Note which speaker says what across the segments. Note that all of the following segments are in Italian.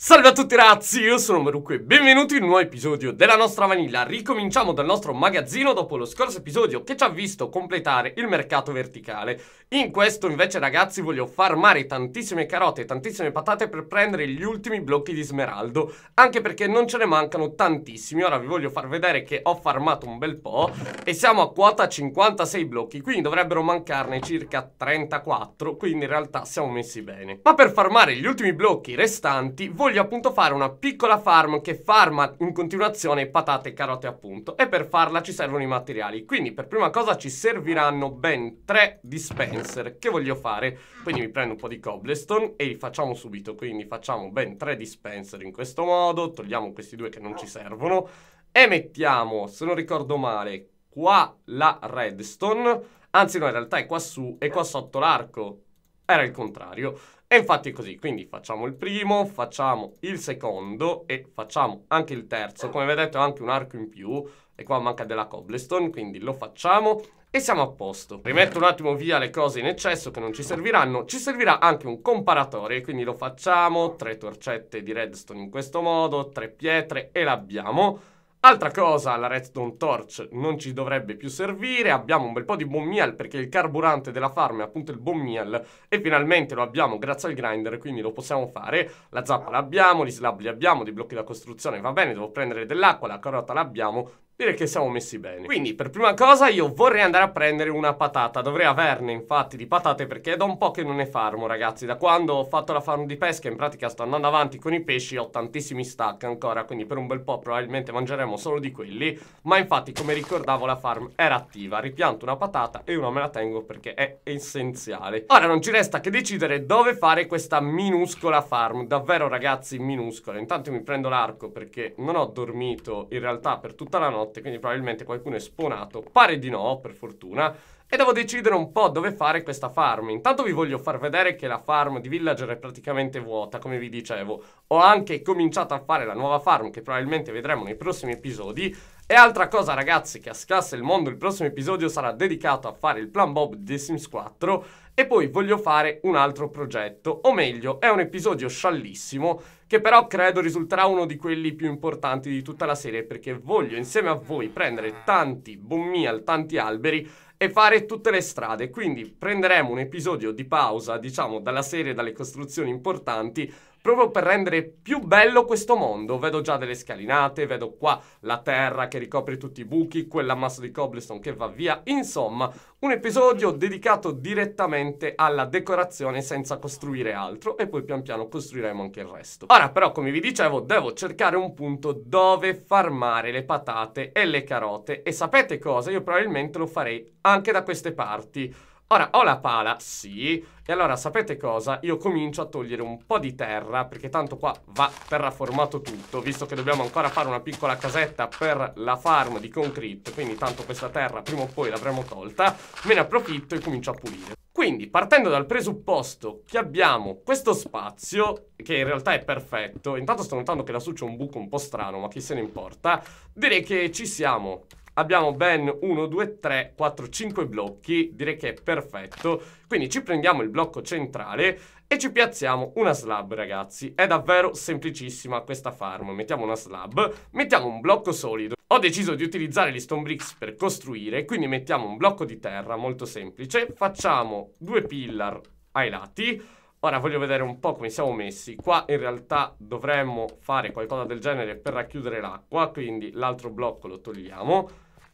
Speaker 1: Salve a tutti ragazzi, io sono Marucco e benvenuti in un nuovo episodio della nostra vanilla. Ricominciamo dal nostro magazzino dopo lo scorso episodio che ci ha visto completare il mercato verticale. In questo invece ragazzi voglio farmare tantissime carote e tantissime patate per prendere gli ultimi blocchi di smeraldo. Anche perché non ce ne mancano tantissimi, ora vi voglio far vedere che ho farmato un bel po' E siamo a quota 56 blocchi, quindi dovrebbero mancarne circa 34 Quindi in realtà siamo messi bene. Ma per farmare gli ultimi blocchi restanti voglio voglio appunto fare una piccola farm che farma in continuazione patate e carote appunto. E per farla ci servono i materiali. Quindi per prima cosa ci serviranno ben tre dispenser. Che voglio fare? Quindi mi prendo un po' di cobblestone e li facciamo subito. Quindi facciamo ben tre dispenser in questo modo. Togliamo questi due che non ci servono. E mettiamo se non ricordo male qua la redstone. Anzi no in realtà è qua su e qua sotto l'arco era il contrario e infatti è così, quindi facciamo il primo, facciamo il secondo e facciamo anche il terzo. Come vedete ho anche un arco in più e qua manca della cobblestone, quindi lo facciamo e siamo a posto. Rimetto un attimo via le cose in eccesso che non ci serviranno. Ci servirà anche un comparatore, quindi lo facciamo. Tre torcette di redstone in questo modo, tre pietre e l'abbiamo. Altra cosa, la redstone torch non ci dovrebbe più servire, abbiamo un bel po' di meal perché il carburante della farm è appunto il meal e finalmente lo abbiamo grazie al grinder, quindi lo possiamo fare. La zappa l'abbiamo, gli slab li abbiamo, dei blocchi da costruzione va bene, devo prendere dell'acqua, la carota l'abbiamo, Direi che siamo messi bene. Quindi, per prima cosa, io vorrei andare a prendere una patata. Dovrei averne, infatti, di patate perché è da un po' che non ne farmo, ragazzi. Da quando ho fatto la farm di pesca, in pratica sto andando avanti con i pesci, ho tantissimi stack ancora, quindi per un bel po' probabilmente mangeremo solo di quelli. Ma infatti, come ricordavo, la farm era attiva. Ripianto una patata e una me la tengo perché è essenziale. Ora non ci resta che decidere dove fare questa minuscola farm. Davvero, ragazzi, minuscola. Intanto mi prendo l'arco perché non ho dormito in realtà per tutta la notte notte, quindi probabilmente qualcuno è spawnato. Pare di no, per fortuna. E devo decidere un po' dove fare questa farm. Intanto vi voglio far vedere che la farm di villager è praticamente vuota, come vi dicevo. Ho anche cominciato a fare la nuova farm, che probabilmente vedremo nei prossimi episodi. E altra cosa ragazzi che a Scasse il mondo il prossimo episodio sarà dedicato a fare il plan Bob di Sims 4 e poi voglio fare un altro progetto, o meglio è un episodio sciallissimo che però credo risulterà uno di quelli più importanti di tutta la serie perché voglio insieme a voi prendere tanti bommial, tanti alberi e fare tutte le strade. Quindi prenderemo un episodio di pausa, diciamo, dalla serie, dalle costruzioni importanti proprio per rendere più bello questo mondo. Vedo già delle scalinate, vedo qua la terra che ricopre tutti i buchi, quella massa di cobblestone che va via. Insomma, un episodio dedicato direttamente alla decorazione senza costruire altro e poi pian piano costruiremo anche il resto. Ora però, come vi dicevo, devo cercare un punto dove farmare le patate e le carote e sapete cosa? Io probabilmente lo farei anche da queste parti. Ora, ho la pala, sì, e allora sapete cosa? Io comincio a togliere un po' di terra, perché tanto qua va terraformato tutto, visto che dobbiamo ancora fare una piccola casetta per la farm di concrete, quindi tanto questa terra prima o poi l'avremo tolta, me ne approfitto e comincio a pulire. Quindi, partendo dal presupposto che abbiamo questo spazio, che in realtà è perfetto, intanto sto notando che lassù c'è un buco un po' strano, ma chi se ne importa, direi che ci siamo abbiamo ben 1, 2, 3, 4, 5 blocchi, direi che è perfetto. Quindi ci prendiamo il blocco centrale e ci piazziamo una slab, ragazzi. È davvero semplicissima questa farm. Mettiamo una slab, mettiamo un blocco solido. Ho deciso di utilizzare gli stone bricks per costruire, quindi mettiamo un blocco di terra, molto semplice. Facciamo due pillar ai lati. Ora voglio vedere un po' come siamo messi. Qua in realtà dovremmo fare qualcosa del genere per racchiudere l'acqua, quindi l'altro blocco lo togliamo.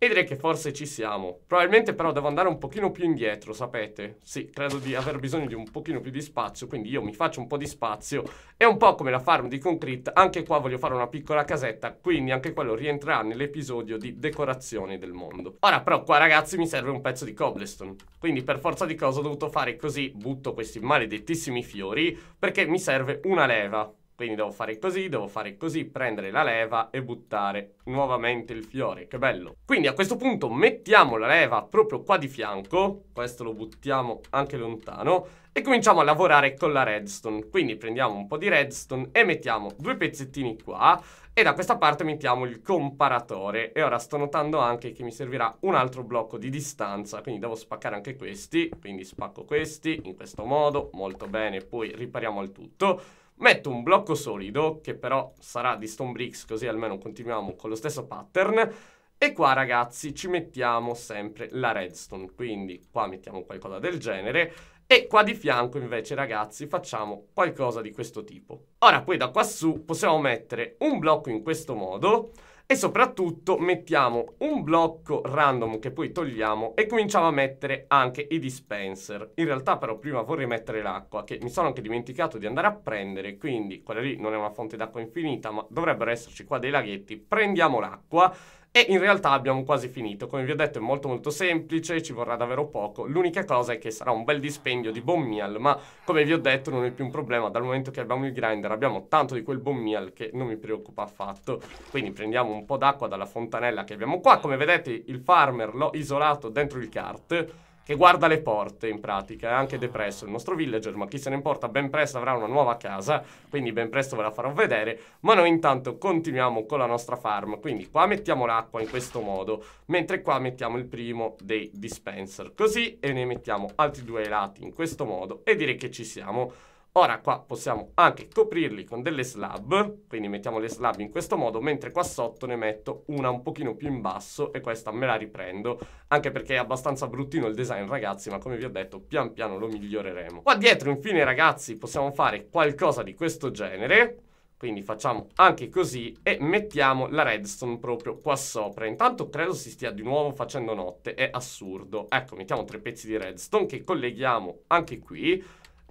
Speaker 1: E direi che forse ci siamo. Probabilmente però devo andare un pochino più indietro, sapete? Sì, credo di aver bisogno di un pochino più di spazio, quindi io mi faccio un po' di spazio. È un po' come la farm di Concrete, anche qua voglio fare una piccola casetta, quindi anche quello rientrerà nell'episodio di decorazione del mondo. Ora però qua ragazzi mi serve un pezzo di cobblestone, quindi per forza di cosa ho dovuto fare così, butto questi maledettissimi fiori, perché mi serve una leva. Quindi devo fare così, devo fare così, prendere la leva e buttare nuovamente il fiore. Che bello. Quindi a questo punto mettiamo la leva proprio qua di fianco. Questo lo buttiamo anche lontano. E cominciamo a lavorare con la redstone. Quindi prendiamo un po' di redstone e mettiamo due pezzettini qua. E da questa parte mettiamo il comparatore. E ora sto notando anche che mi servirà un altro blocco di distanza. Quindi devo spaccare anche questi. Quindi spacco questi in questo modo. Molto bene. Poi ripariamo il tutto. Metto un blocco solido, che però sarà di stone bricks, così almeno continuiamo con lo stesso pattern, e qua ragazzi ci mettiamo sempre la redstone, quindi qua mettiamo qualcosa del genere, e qua di fianco invece ragazzi facciamo qualcosa di questo tipo. Ora poi da qua su possiamo mettere un blocco in questo modo e soprattutto mettiamo un blocco random che poi togliamo e cominciamo a mettere anche i dispenser. In realtà però prima vorrei mettere l'acqua che mi sono anche dimenticato di andare a prendere, quindi quella lì non è una fonte d'acqua infinita ma dovrebbero esserci qua dei laghetti. Prendiamo l'acqua e in realtà abbiamo quasi finito, come vi ho detto è molto molto semplice, ci vorrà davvero poco, l'unica cosa è che sarà un bel dispendio di bone meal, ma come vi ho detto non è più un problema, dal momento che abbiamo il grinder abbiamo tanto di quel bone meal che non mi preoccupa affatto, quindi prendiamo un po' d'acqua dalla fontanella che abbiamo qua, come vedete il farmer l'ho isolato dentro il cart, che guarda le porte in pratica, è anche depresso. Il nostro villager, ma chi se ne importa, ben presto avrà una nuova casa, quindi ben presto ve la farò vedere, ma noi intanto continuiamo con la nostra farm, quindi qua mettiamo l'acqua in questo modo, mentre qua mettiamo il primo dei dispenser, così e ne mettiamo altri due ai lati in questo modo e direi che ci siamo. Ora qua possiamo anche coprirli con delle slab, quindi mettiamo le slab in questo modo, mentre qua sotto ne metto una un pochino più in basso e questa me la riprendo, anche perché è abbastanza bruttino il design ragazzi, ma come vi ho detto pian piano lo miglioreremo. Qua dietro infine ragazzi possiamo fare qualcosa di questo genere, quindi facciamo anche così e mettiamo la redstone proprio qua sopra. Intanto credo si stia di nuovo facendo notte, è assurdo. Ecco, mettiamo tre pezzi di redstone che colleghiamo anche qui.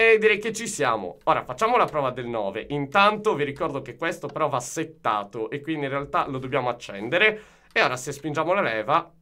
Speaker 1: E direi che ci siamo. Ora facciamo la prova del 9. Intanto vi ricordo che questo però va settato e quindi in realtà lo dobbiamo accendere. E ora se spingiamo la leva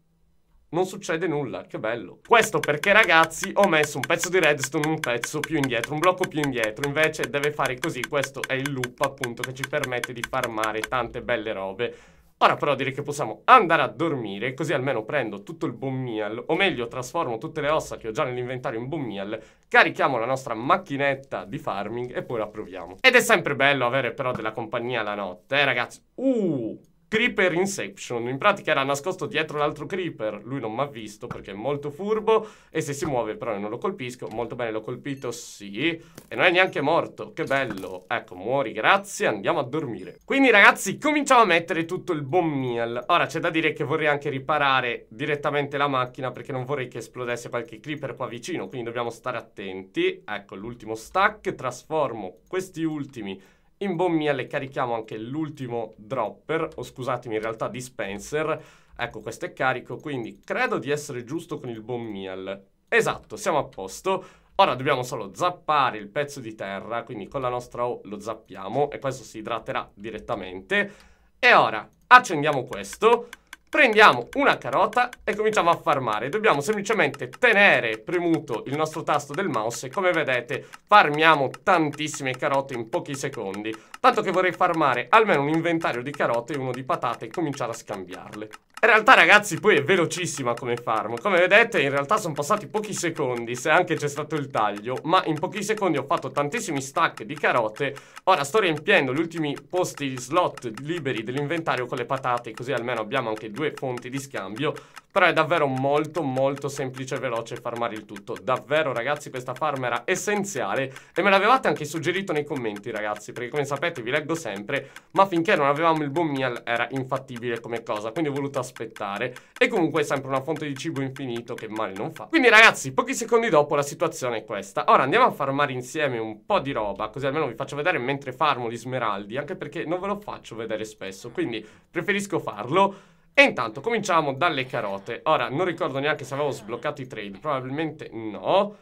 Speaker 1: non succede nulla, che bello. Questo perché ragazzi ho messo un pezzo di redstone un pezzo più indietro, un blocco più indietro, invece deve fare così, questo è il loop appunto che ci permette di farmare tante belle robe. Ora però direi che possiamo andare a dormire, così almeno prendo tutto il bone meal, o meglio trasformo tutte le ossa che ho già nell'inventario in bone meal, carichiamo la nostra macchinetta di farming e poi la proviamo. Ed è sempre bello avere però della compagnia la notte, eh ragazzi? Uh! Creeper Inception, in pratica era nascosto dietro l'altro Creeper, lui non mi ha visto perché è molto furbo e se si muove però non lo colpisco, molto bene l'ho colpito, sì, e non è neanche morto, che bello, ecco muori, grazie, andiamo a dormire. Quindi ragazzi cominciamo a mettere tutto il bone meal, ora c'è da dire che vorrei anche riparare direttamente la macchina perché non vorrei che esplodesse qualche Creeper qua vicino, quindi dobbiamo stare attenti, ecco l'ultimo stack, trasformo questi ultimi in bombia le carichiamo anche l'ultimo dropper, o scusatemi in realtà dispenser. Ecco questo è carico, quindi credo di essere giusto con il bomb meal. Esatto, siamo a posto. Ora dobbiamo solo zappare il pezzo di terra, quindi con la nostra O lo zappiamo e questo si idraterà direttamente. E ora accendiamo questo, Prendiamo una carota e cominciamo a farmare Dobbiamo semplicemente tenere premuto il nostro tasto del mouse E come vedete farmiamo tantissime carote in pochi secondi. Tanto che vorrei farmare almeno un inventario di carote e uno di patate e cominciare a scambiarle in realtà ragazzi poi è velocissima come farm. Come vedete in realtà sono passati pochi secondi Se anche c'è stato il taglio Ma in pochi secondi ho fatto tantissimi stack di carote. Ora sto riempiendo gli ultimi posti slot liberi dell'inventario con le patate Così almeno abbiamo anche due fonti di scambio. Però è davvero molto molto semplice e veloce farmare il tutto. Davvero ragazzi questa farm era essenziale E me l'avevate anche suggerito nei commenti ragazzi Perché come sapete vi leggo sempre Ma finché non avevamo il buon meal era infattibile come cosa Quindi ho voluto aspettare E comunque è sempre una fonte di cibo infinito che male non fa Quindi ragazzi pochi secondi dopo la situazione è questa Ora andiamo a farmare insieme un po' di roba Così almeno vi faccio vedere mentre farmo gli smeraldi Anche perché non ve lo faccio vedere spesso Quindi preferisco farlo e intanto cominciamo dalle carote. Ora, non ricordo neanche se avevo sbloccato i trade, probabilmente no.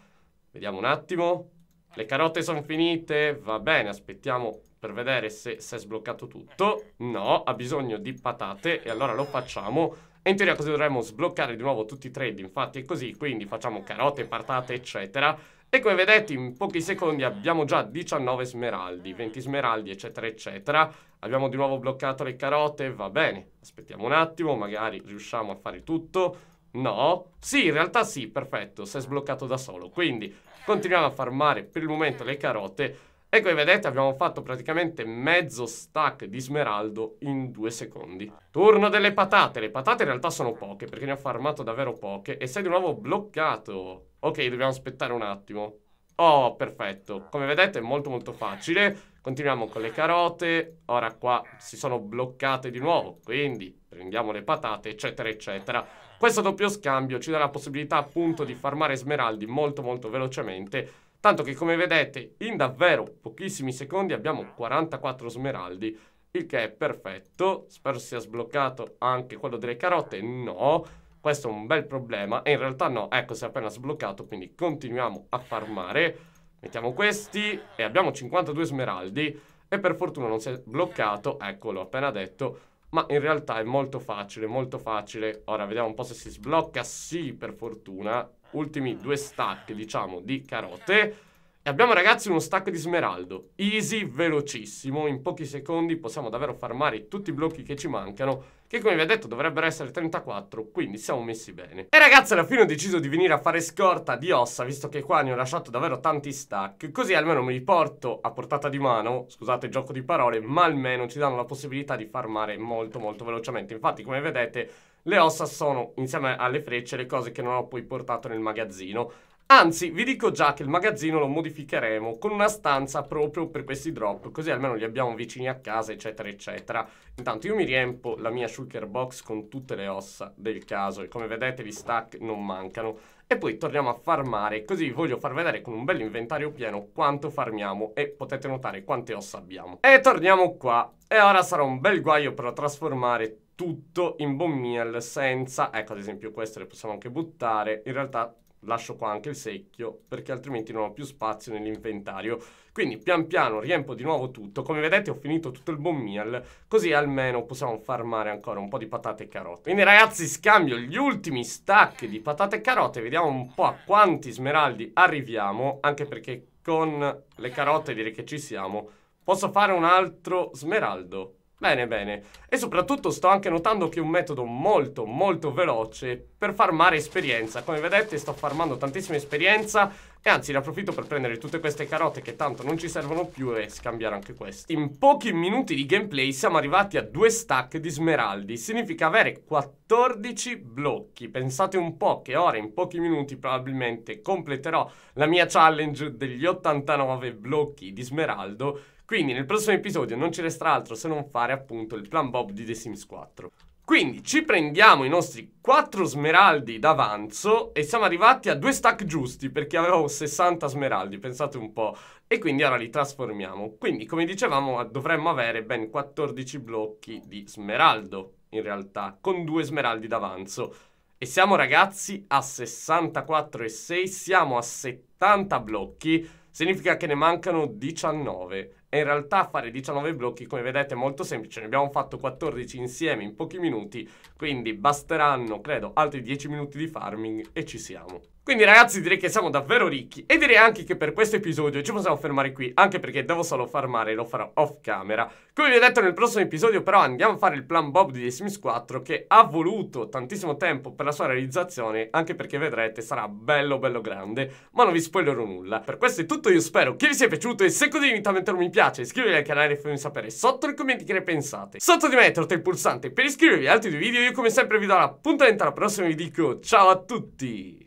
Speaker 1: Vediamo un attimo. Le carote sono finite, va bene, aspettiamo per vedere se si è sbloccato tutto. No, ha bisogno di patate. E allora lo facciamo. E in teoria così dovremmo sbloccare di nuovo tutti i trade, infatti è così, quindi facciamo carote, patate, eccetera. E come vedete in pochi secondi abbiamo già 19 smeraldi, 20 smeraldi eccetera eccetera. Abbiamo di nuovo bloccato le carote, va bene. Aspettiamo un attimo, magari riusciamo a fare tutto. No? Sì, in realtà sì, perfetto, si è sbloccato da solo. Quindi continuiamo a farmare per il momento le carote e come vedete abbiamo fatto praticamente mezzo stack di smeraldo in due secondi. Turno delle patate. Le patate in realtà sono poche perché ne ho farmato davvero poche e sei di nuovo bloccato. Ok, dobbiamo aspettare un attimo. Oh, perfetto. Come vedete è molto molto facile. Continuiamo con le carote, ora qua si sono bloccate di nuovo, quindi prendiamo le patate, eccetera, eccetera. Questo doppio scambio ci dà la possibilità appunto di farmare smeraldi molto molto velocemente, tanto che come vedete in davvero pochissimi secondi abbiamo 44 smeraldi, il che è perfetto. Spero sia sbloccato anche quello delle carote, no, questo è un bel problema e in realtà no, ecco si è appena sbloccato, quindi continuiamo a farmare. Mettiamo questi e abbiamo 52 smeraldi e per fortuna non si è bloccato, eccolo, appena detto, ma in realtà è molto facile, molto facile. Ora vediamo un po' se si sblocca, sì per fortuna. Ultimi due stack, diciamo, di carote. E abbiamo ragazzi uno stack di smeraldo, easy, velocissimo, in pochi secondi possiamo davvero farmare tutti i blocchi che ci mancano, che come vi ho detto dovrebbero essere 34, quindi siamo messi bene. E ragazzi alla fine ho deciso di venire a fare scorta di ossa, visto che qua ne ho lasciato davvero tanti stack, così almeno me li porto a portata di mano, scusate il gioco di parole, ma almeno ci danno la possibilità di farmare molto molto velocemente. Infatti come vedete le ossa sono, insieme alle frecce, le cose che non ho poi portato nel magazzino. Anzi, vi dico già che il magazzino lo modificheremo con una stanza proprio per questi drop, così almeno li abbiamo vicini a casa, eccetera, eccetera. Intanto io mi riempo la mia shulker box con tutte le ossa del caso e come vedete gli stack non mancano. E poi torniamo a farmare, così voglio far vedere con un bel inventario pieno quanto farmiamo e potete notare quante ossa abbiamo. E torniamo qua, e ora sarà un bel guaio per trasformare tutto in bone meal senza, ecco ad esempio queste le possiamo anche buttare, in realtà lascio qua anche il secchio perché altrimenti non ho più spazio nell'inventario. Quindi pian piano riempo di nuovo tutto. Come vedete ho finito tutto il buon meal, così almeno possiamo farmare ancora un po' di patate e carote. Quindi ragazzi scambio gli ultimi stack di patate e carote, vediamo un po' a quanti smeraldi arriviamo, anche perché con le carote direi che ci siamo. Posso fare un altro smeraldo? Bene, bene. E soprattutto sto anche notando che è un metodo molto, molto veloce per farmare esperienza. Come vedete sto farmando tantissima esperienza e anzi ne approfitto per prendere tutte queste carote che tanto non ci servono più e scambiare anche queste. In pochi minuti di gameplay siamo arrivati a due stack di smeraldi. Significa avere 14 blocchi. Pensate un po' che ora in pochi minuti probabilmente completerò la mia challenge degli 89 blocchi di smeraldo quindi nel prossimo episodio non ci resterà altro se non fare appunto il plan Bob di The Sims 4. Quindi ci prendiamo i nostri 4 smeraldi d'avanzo e siamo arrivati a due stack giusti perché avevo 60 smeraldi, pensate un po'. E quindi ora li trasformiamo. Quindi come dicevamo dovremmo avere ben 14 blocchi di smeraldo in realtà, con due smeraldi d'avanzo. E siamo ragazzi a 64,6, siamo a 70 blocchi, significa che ne mancano 19 e in realtà fare 19 blocchi come vedete è molto semplice, ne abbiamo fatto 14 insieme in pochi minuti, quindi basteranno credo altri 10 minuti di farming e ci siamo. Quindi ragazzi direi che siamo davvero ricchi e direi anche che per questo episodio ci possiamo fermare qui anche perché devo solo farmare e lo farò off camera. Come vi ho detto nel prossimo episodio però andiamo a fare il plan Bob di The Sims 4 che ha voluto tantissimo tempo per la sua realizzazione anche perché vedrete sarà bello bello grande ma non vi spoilerò nulla. Per questo è tutto io spero che vi sia piaciuto e se così invito a mettere un mi piace iscrivetevi al canale e fatemi sapere sotto nei commenti che ne pensate. Sotto di me trovate il pulsante per iscrivervi a altri due video io come sempre vi do l'appuntamento alla prossima e vi dico ciao a tutti!